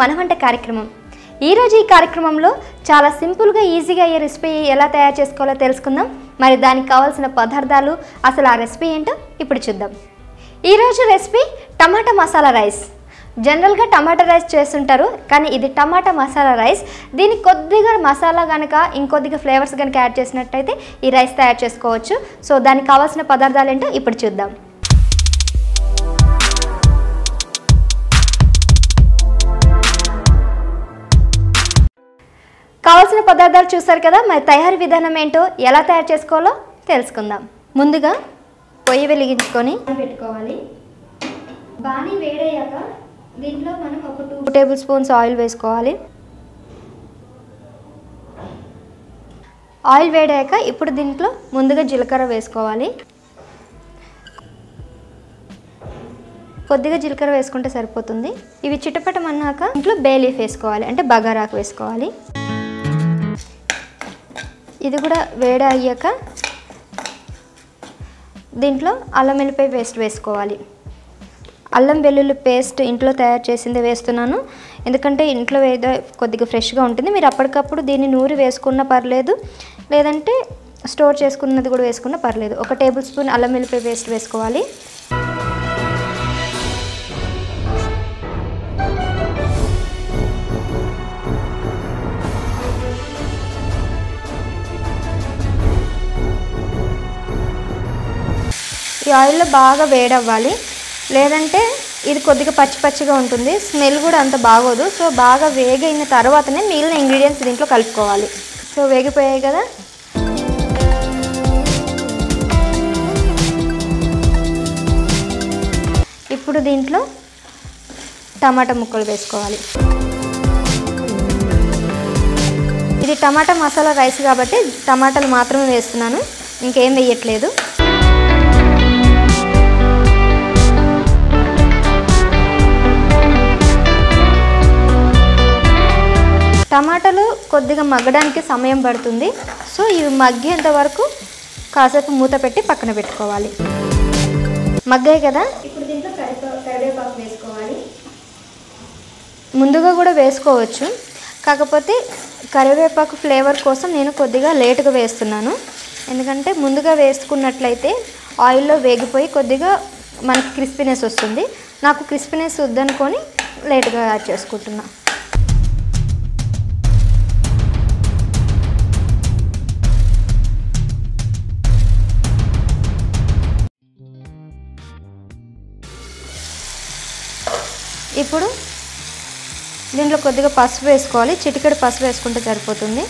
మన వంట కార్యక్రమం ఈరోజు ఈ కార్యక్రమంలో చాలా సింపుల్గా ఈజీగా అయ్యే రెసిపీ ఎలా తయారు చేసుకోవాలో తెలుసుకుందాం. మరి దానికి కావాల్సిన పదార్థాలు అసలు ఆ రెసిపీ ఏంటో ఇప్పుడు చూద్దాం. ఈరోజు రెసిపీ టమాటా మసాలా రైస్. జనరల్గా టమాటా రైస్ చేస్తుంటారు కానీ ఇది టమాటా మసాలా రైస్. దీనికి కొద్దిగా మసాలా కనుక ఇంకొద్దిగా ఫ్లేవర్స్ కనుక యాడ్ చేసినట్టయితే ఈ రైస్ తయారు చేసుకోవచ్చు. సో దానికి కావాల్సిన పదార్థాలు ఏంటో ఇప్పుడు చూద్దాం. కావాల్సిన పదార్థాలు చూస్తారు కదా మరి తయారీ విధానం ఏంటో ఎలా తయారు చేసుకోవాలో తెలుసుకుందాం. ముందుగా పొయ్యి వెలిగించుకొని పెట్టుకోవాలి. బాణీ వేడయ్యాక దీంట్లో మనం ఒక టూ టేబుల్ స్పూన్స్ ఆయిల్ వేసుకోవాలి. ఆయిల్ వేడాక ఇప్పుడు దీంట్లో ముందుగా జీలకర్ర వేసుకోవాలి. కొద్దిగా జీలకర్ర వేసుకుంటే సరిపోతుంది. ఇవి చిటపటమన్నాక ఇంట్లో బే లీఫ్ వేసుకోవాలి అంటే బగారాకు వేసుకోవాలి. ఇది కూడా వేడి అయ్యాక దీంట్లో అల్లం వెల్లిపాయ పేస్ట్ వేసుకోవాలి. అల్లం వెల్లుల్లి పేస్ట్ ఇంట్లో తయారు చేసిందే వేస్తున్నాను. ఎందుకంటే ఇంట్లో ఏదో కొద్దిగా ఫ్రెష్గా ఉంటుంది. మీరు అప్పటికప్పుడు దీన్ని నూరి వేసుకున్నా పర్లేదు. లేదంటే స్టోర్ చేసుకున్నది కూడా వేసుకున్నా పర్లేదు. ఒక టేబుల్ స్పూన్ అల్లం వెల్లిపాయ పేస్ట్ వేసుకోవాలి. ఈ ఆయిల్లో బాగా వేడవ్వాలి. లేదంటే ఇది కొద్దిగా పచ్చి పచ్చిగా ఉంటుంది. స్మెల్ కూడా అంత బాగోదు. సో బాగా వేగైన తర్వాతనే మిగిలిన ఇంగ్రీడియంట్స్ దీంట్లో కలుపుకోవాలి. సో వేగిపోయాయి కదా? ఇప్పుడు దీంట్లో టమాటా ముక్కలు వేసుకోవాలి. ఇది టమాటా మసాలా రైస్ కాబట్టి టమాటాలు మాత్రమే వేస్తున్నాను. ఇంకేం వేయట్లేదు. టమాటాలు కొద్దిగా మగ్గడానికి సమయం పడుతుంది. సో ఇవి మగ్గేంత వరకు కాసేపు మూత పెట్టి పక్కన పెట్టుకోవాలి. మగ్గాయి కదా? ఇప్పుడు దీంట్లో కరివేపాకు వేసుకోవాలి. ముందుగా కూడా వేసుకోవచ్చు. కాకపోతే కరివేపాకు ఫ్లేవర్ కోసం నేను కొద్దిగా లేటుగా వేస్తున్నాను. ఎందుకంటే ముందుగా వేసుకున్నట్లయితే ఆయిల్లో వేగిపోయి కొద్దిగా మనకి క్రిస్పీనెస్ వస్తుంది. నాకు క్రిస్పీనెస్ వద్దనుకొని లేటుగా యాడ్ చేసుకుంటున్నా. ఇప్పుడు దీంట్లో కొద్దిగా పసుపు వేసుకోవాలి. చిటికెడు పసుపు వేసుకుంటే సరిపోతుంది.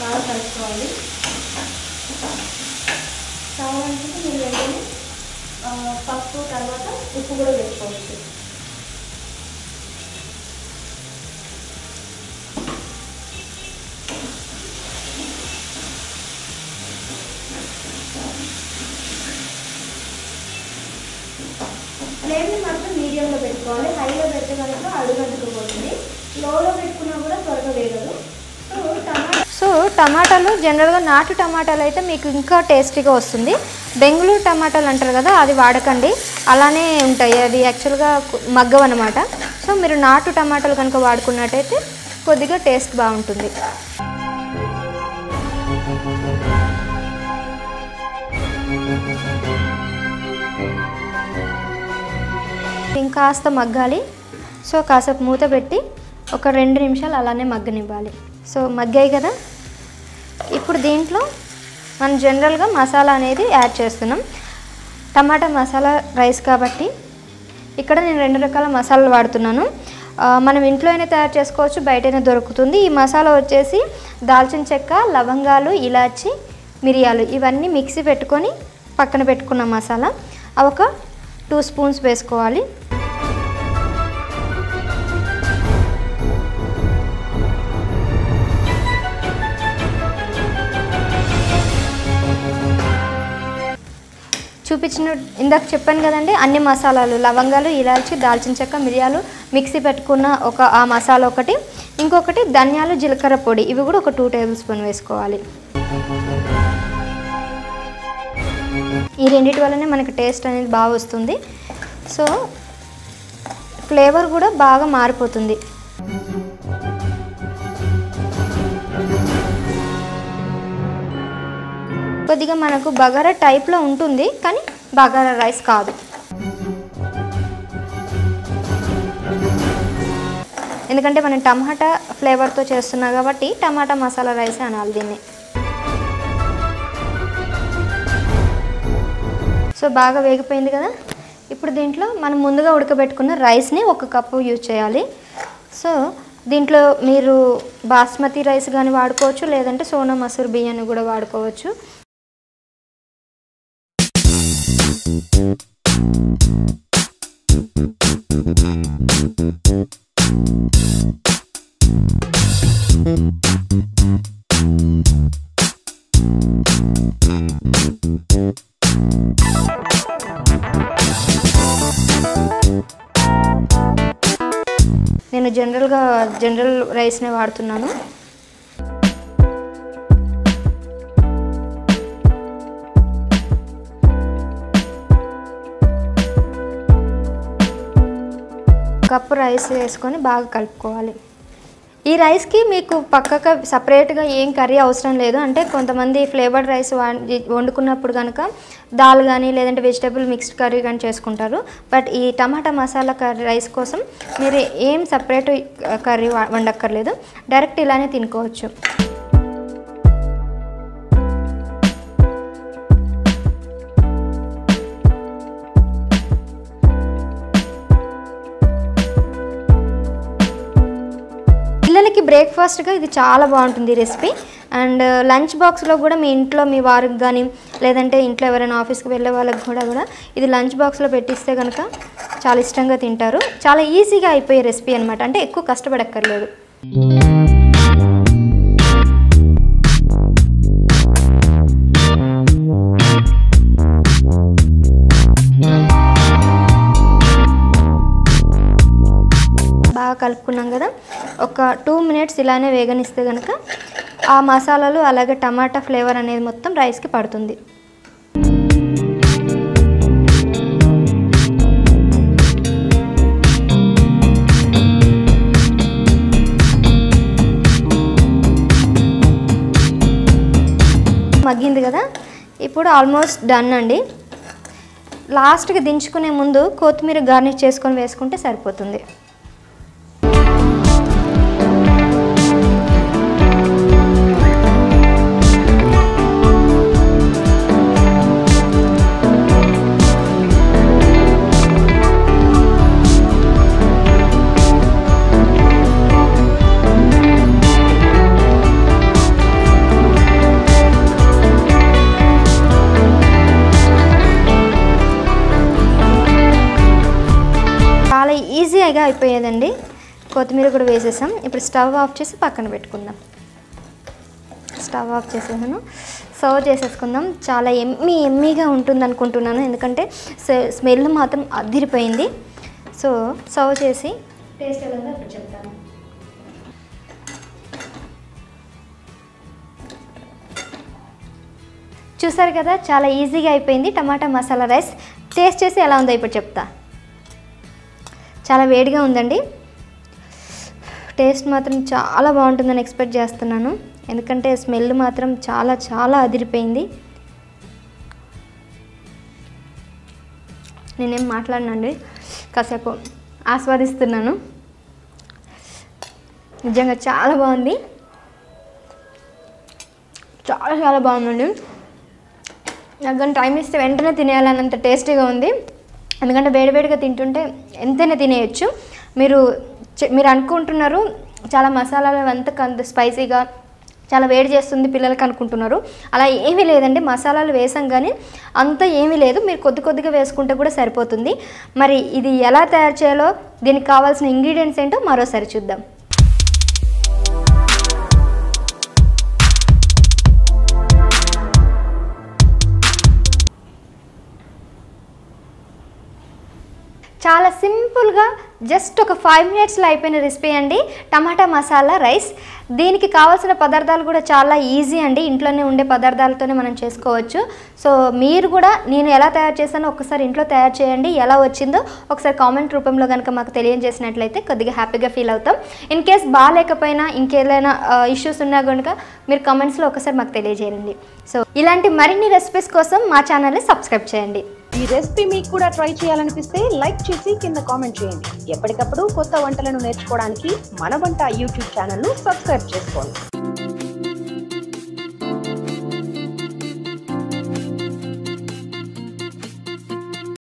బాగా కలుపుకోవాలి. కావాలనుకుంటే మీరు వెంటనే పసుపు తర్వాత ఉప్పు కూడా వేసుకోవచ్చు. ఫ్లేమ్ని మాత్రం మీడియంలో పెట్టుకోవాలి. హైలో పెట్టే కనుక అడుగంటుకుపోతుంది. లోలో పెట్టుకున్నా కూడా త్వరగా వేగదు. సో టమాటా సో టమాటాలు జనరల్గా నాటు టమాటాలు అయితే మీకు ఇంకా టేస్టీగా వస్తుంది. బెంగళూరు టమాటాలు అంటారు కదా అది వాడకండి. అలానే ఉంటాయి. అది యాక్చువల్గా మగ్గం అనమాట సో మీరు నాటు టమాటాలు కనుక వాడుకున్నట్టయితే కొద్దిగా టేస్ట్ బాగుంటుంది. ఇంకాస్త మగ్గాలి. సో కాసేపు మూత పెట్టి ఒక రెండు నిమిషాలు అలానే మగ్గనివ్వాలి. సో మగ్గాయి కదా? ఇప్పుడు దీంట్లో మనం జనరల్గా మసాలా అనేది యాడ్ చేస్తున్నాం. టమాటా మసాలా రైస్ కాబట్టి ఇక్కడ నేను రెండు రకాల మసాలాలు వాడుతున్నాను. మనం ఇంట్లో అయినా తయారు చేసుకోవచ్చు బయటైనా దొరుకుతుంది. ఈ మసాలా వచ్చేసి దాల్చిన చెక్క లవంగాలు ఇలాచి మిరియాలు ఇవన్నీ మిక్సీ పెట్టుకొని పక్కన పెట్టుకున్న మసాలా. అవి ఒక టూ స్పూన్స్ వేసుకోవాలి. చూపించిన ఇందాక చెప్పాను కదండి అన్ని మసాలాలు లవంగాలు ఇలాచి దాల్చిన చెక్క మిరియాలు మిక్సీ పెట్టుకున్న ఒక ఆ మసాలా ఒకటి. ఇంకొకటి ధనియాలు జీలకర్ర పొడి. ఇవి కూడా ఒక టూ టేబుల్ స్పూన్ వేసుకోవాలి. ఈ రెండిటి వల్లనే మనకి టేస్ట్ అనేది బాగా వస్తుంది. సో ఫ్లేవర్ కూడా బాగా మారిపోతుంది. కొద్దిగా మనకు బగారా టైప్లో ఉంటుంది కానీ బగారా రైస్ కాదు. ఎందుకంటే మనం టమాటా ఫ్లేవర్తో చేస్తున్నాం కాబట్టి టమాటా మసాలా రైస్ అనాలి దీన్ని. సో బాగా వేగిపోయింది కదా? ఇప్పుడు దీంట్లో మనం ముందుగా ఉడకబెట్టుకున్న రైస్ని ఒక కప్పు యూజ్ చేయాలి. సో దీంట్లో మీరు బాస్మతి రైస్ కానీ వాడుకోవచ్చు లేదంటే సోనా మసూర్ బియ్యాన్ని కూడా వాడుకోవచ్చు. నేను జనరల్గా జనరల్ రైస్నే వాడుతున్నాను. కప్పు రైస్ వేసుకొని బాగా కలుపుకోవాలి. ఈ రైస్కి మీకు పక్కగా సపరేట్గా ఏం కర్రీ అవసరం లేదు. అంటే కొంతమంది ఫ్లేవర్డ్ రైస్ వండుకున్నప్పుడు కనుక దాల్ కానీ లేదంటే వెజిటేబుల్ మిక్స్డ్ కర్రీ కానీ చేసుకుంటారు. బట్ ఈ టమాటా మసాలా కర్రీ రైస్ కోసం మీరు ఏం సపరేట్ కర్రీ వండక్కర్లేదు. డైరెక్ట్ ఇలానే తినుకోవచ్చు. పిల్లలకి బ్రేక్ఫాస్ట్గా ఇది చాలా బాగుంటుంది రెసిపీ. అండ్ uh, లంచ్ బాక్స్లో కూడా మీ ఇంట్లో మీ వారికి కానీ లేదంటే ఇంట్లో ఎవరైనా ఆఫీస్కి వెళ్ళే వాళ్ళకి కూడా కూడా ఇది లంచ్ బాక్స్లో పెట్టిస్తే కనుక చాలా ఇష్టంగా తింటారు. చాలా ఈజీగా అయిపోయే రెసిపీ అనమాట అంటే ఎక్కువ కష్టపడక్కర్లేదు. టూ మినిట్స్ ఇలానే వేగనిస్తే కనుక ఆ మసాలాలు అలాగే టమాటా ఫ్లేవర్ అనేది మొత్తం రైస్కి పడుతుంది. మగ్గింది కదా? ఇప్పుడు ఆల్మోస్ట్ డన్ అండి. లాస్ట్కి దించుకునే ముందు కొత్తిమీర గార్నిష్ చేసుకొని వేసుకుంటే సరిపోతుంది. ఈజీగా అయిపోయేదండి. కొత్తిమీర కూడా వేసేసాం. ఇప్పుడు స్టవ్ ఆఫ్ చేసి పక్కన పెట్టుకుందాం. స్టవ్ ఆఫ్ చేసేసాను. సర్వ్ చేసేసుకుందాం. చాలా ఎమ్మి ఎమ్మీగా ఉంటుంది అనుకుంటున్నాను ఎందుకంటే స్మెల్ మాత్రం అదిరిపోయింది. సో సర్వ్ చేసి టేస్ట్ ఎలా ఉందో అప్పుడు చెప్తాను. చూసారు కదా? చాలా ఈజీగా అయిపోయింది టమాటా మసాలా రైస్. టేస్ట్ చేసి ఎలా ఉందో ఇప్పుడు చెప్తా. చాలా వేడిగా ఉందండి. టేస్ట్ మాత్రం చాలా బాగుంటుందని ఎక్స్పెక్ట్ చేస్తున్నాను. ఎందుకంటే స్మెల్ మాత్రం చాలా చాలా అదిరిపోయింది. నేనేం మాట్లాడినండి. కాసేపు ఆస్వాదిస్తున్నాను. నిజంగా చాలా బాగుంది. చాలా చాలా బాగుందండి. నాకు కానీ టైం ఇస్తే వెంటనే తినేయాలన్నంత టేస్టీగా ఉంది. ఎందుకంటే వేడివేడిగా తింటుంటే ఎంతైనా తినేయచ్చు. మీరు మీరు అనుకుంటున్నారు చాలా మసాలాలు అంత కంద స్పైసీగా చాలా వేడి చేస్తుంది పిల్లలకి అనుకుంటున్నారు. అలా ఏమీ లేదండి. మసాలాలు వేసాం కానీ అంత ఏమీ లేదు. మీరు కొద్ది కొద్దిగా వేసుకుంటే కూడా సరిపోతుంది. మరి ఇది ఎలా తయారు చేయాలో దీనికి కావాల్సిన ఇంగ్రీడియంట్స్ ఏంటో మరోసారి చూద్దాం. చాలా సింపుల్గా జస్ట్ ఒక ఫైవ్ మినిట్స్లో అయిపోయిన రెసిపీ అండి. Tomato masala rice. దీనికి కావాల్సిన పదార్థాలు కూడా చాలా ఈజీ అండి. ఇంట్లోనే ఉండే పదార్థాలతోనే మనం చేసుకోవచ్చు. సో మీరు కూడా నేను ఎలా తయారు చేశానో ఒకసారి ఇంట్లో తయారు చేయండి. ఎలా వచ్చిందో ఒకసారి కామెంట్ రూపంలో కనుక మాకు తెలియజేసినట్లయితే కొద్దిగా హ్యాపీగా ఫీల్ అవుతాం. ఇన్ కేస్ బాగాలేకపోయినా ఇంకేదైనా ఇష్యూస్ ఉన్నా కనుక మీరు కామెంట్స్లో ఒకసారి మాకు తెలియజేయండి. సో ఇలాంటి మరిన్ని రెసిపీస్ కోసం మా ఛానల్ని సబ్స్క్రైబ్ చేయండి. ఈ రెసిపీ మీకు కూడా ట్రై చేయాలనిపిస్తే లైక్ చేసి కింద కామెంట్ చేయండి. ఎప్పటికప్పుడు కొత్త వంటలను నేర్చుకోవడానికి మన వంట యూట్యూబ్ ఛానల్ను సబ్స్క్రైబ్ చేసుకోండి.